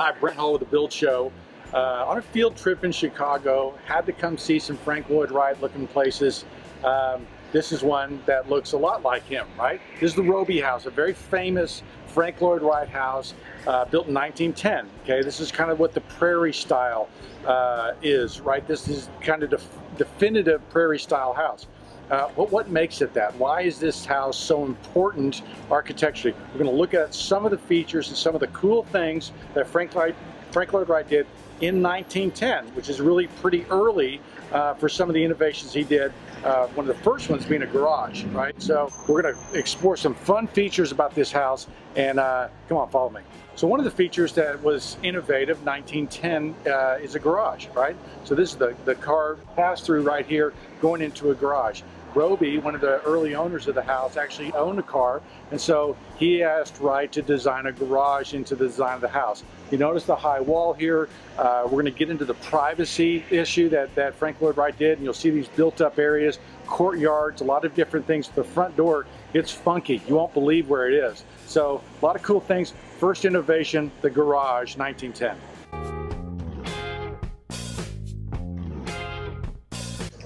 Hi, Brent Hull with the Build Show. Uh, on a field trip in Chicago, had to come see some Frank Lloyd Wright looking places. Um, this is one that looks a lot like him, right? This is the Robie House, a very famous Frank Lloyd Wright house uh, built in 1910. Okay, this is kind of what the prairie style uh, is, right? This is kind of def definitive prairie style house. Uh, but what makes it that? Why is this house so important architecturally? We're going to look at some of the features and some of the cool things that Frank Lloyd, Frank Lloyd Wright did in 1910, which is really pretty early uh, for some of the innovations he did. Uh, one of the first ones being a garage, right? So we're going to explore some fun features about this house and uh, come on, follow me. So one of the features that was innovative, 1910, uh, is a garage, right? So this is the, the car pass-through right here going into a garage. Robie, one of the early owners of the house, actually owned a car, and so he asked Wright to design a garage into the design of the house. You notice the high wall here. Uh, we're going to get into the privacy issue that, that Frank Lloyd Wright did, and you'll see these built-up areas, courtyards, a lot of different things. The front door, it's funky. You won't believe where it is. So a lot of cool things. First innovation, the garage, 1910.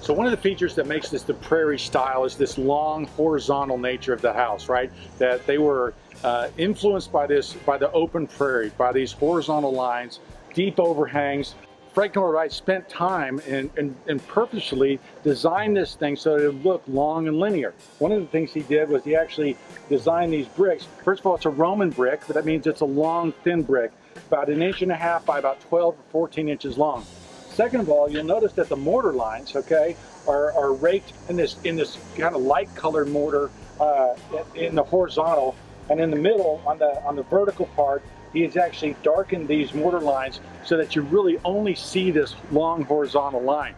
So one of the features that makes this the prairie style is this long horizontal nature of the house, right? That they were uh, influenced by this, by the open prairie, by these horizontal lines, deep overhangs. Frank Lloyd Wright spent time and, and, and purposely designed this thing so it would look long and linear. One of the things he did was he actually designed these bricks. First of all, it's a Roman brick, but that means it's a long, thin brick, about an inch and a half by about 12 or 14 inches long. Second of all, you'll notice that the mortar lines, okay, are, are raked in this in this kind of light colored mortar uh, in the horizontal, and in the middle on the on the vertical part, he has actually darkened these mortar lines so that you really only see this long horizontal line.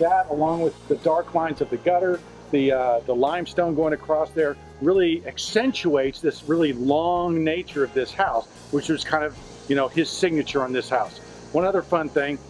That, along with the dark lines of the gutter, the uh, the limestone going across there, really accentuates this really long nature of this house, which was kind of you know his signature on this house. One other fun thing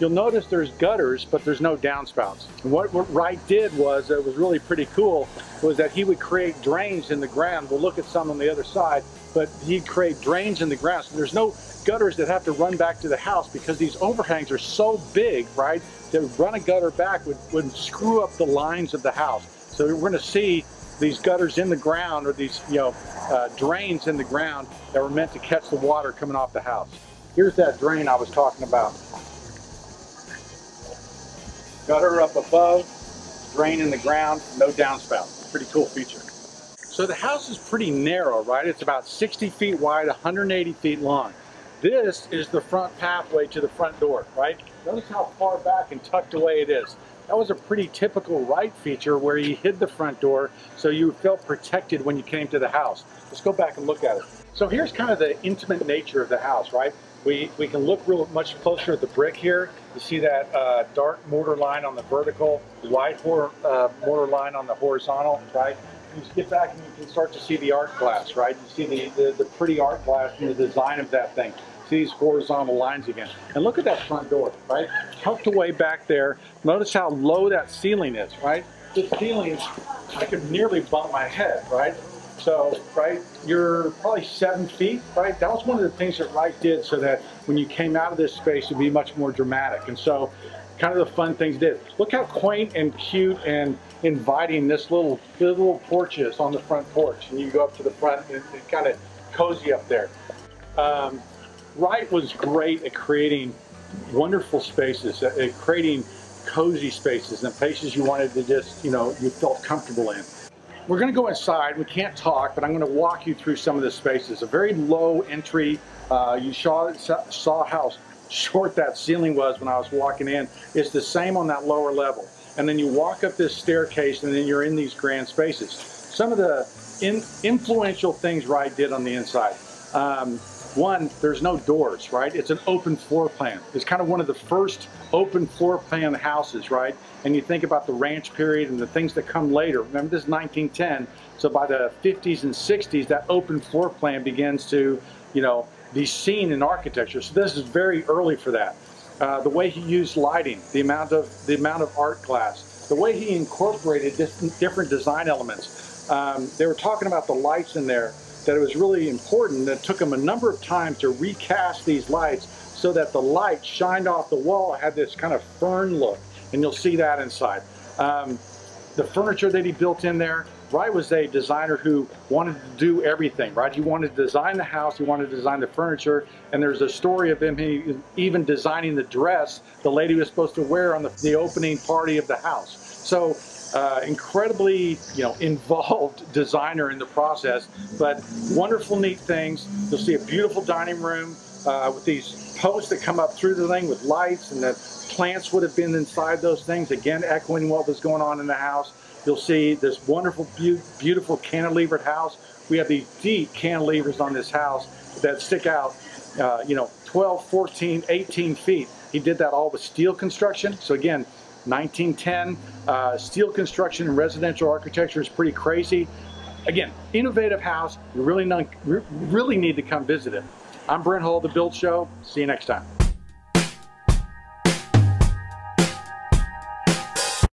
You'll notice there's gutters, but there's no downspouts. And what, Wright did was, that was really pretty cool, was that he would create drains in the ground. We'll look at some on the other side, but he'd create drains in the ground. So there's no gutters that have to run back to the house because these overhangs are so big, right? To run a gutter back would, would screw up the lines of the house. So we're gonna see these gutters in the ground or these you know uh, drains in the ground that were meant to catch the water coming off the house. Here's that drain I was talking about gutter up above, drain in the ground, no downspout. Pretty cool feature. So the house is pretty narrow, right? It's about 60 feet wide, 180 feet long. This is the front pathway to the front door, right? Notice how far back and tucked away it is. That was a pretty typical Wright feature where he hid the front door so you felt protected when you came to the house. Let's go back and look at it. So here's kind of the intimate nature of the house, right? We, we can look real much closer at the brick here. You see that uh, dark mortar line on the vertical, white uh, mortar line on the horizontal, right? You get back and you can start to see the art glass, right? You see the, the, the pretty art glass and the design of that thing. See these horizontal lines again. And look at that front door, right? Tucked away back there. Notice how low that ceiling is, right? The ceiling, I could nearly bump my head, right? So, right, you're probably seven feet, right? That was one of the things that Wright did so that when you came out of this space, it'd be much more dramatic. And so, kind of the fun things did. Look how quaint and cute and inviting this little, little porch is on the front porch. And you go up to the front and it's kind of cozy up there. Um, Wright was great at creating wonderful spaces, at creating cozy spaces and places you wanted to just, you know, you felt comfortable in. We're going to go inside. We can't talk, but I'm going to walk you through some of the spaces. A very low entry. Uh, you saw, saw how short that ceiling was when I was walking in. It's the same on that lower level. And then you walk up this staircase and then you're in these grand spaces. Some of the in, influential things Wright did on the inside. Um, one, there's no doors, right? It's an open floor plan. It's kind of one of the first open floor plan houses, right? And you think about the ranch period and the things that come later. Remember, this is 1910. So by the 50s and 60s, that open floor plan begins to, you know, be seen in architecture. So this is very early for that. Uh, the way he used lighting, the amount of the amount of art glass, the way he incorporated different design elements. Um, they were talking about the lights in there that it was really important that it took them a number of times to recast these lights so that the light shined off the wall, had this kind of fern look, and you'll see that inside. Um, the furniture that he built in there, Wright was a designer who wanted to do everything, right? He wanted to design the house, he wanted to design the furniture, and there's a story of him even designing the dress the lady was supposed to wear on the, the opening party of the house. So uh, incredibly, you know, involved designer in the process, but wonderful, neat things. You'll see a beautiful dining room uh, with these posts that come up through the thing with lights and the plants would have been inside those things, again, echoing what was going on in the house. You'll see this wonderful, be beautiful cantilevered house. We have these deep cantilevers on this house that stick out, uh, you know, 12, 14, 18 feet. He did that all with steel construction. So again, 1910, uh, steel construction and residential architecture is pretty crazy. Again, innovative house. You really, really need to come visit it. I'm Brent Hull, The Build Show. See you next time.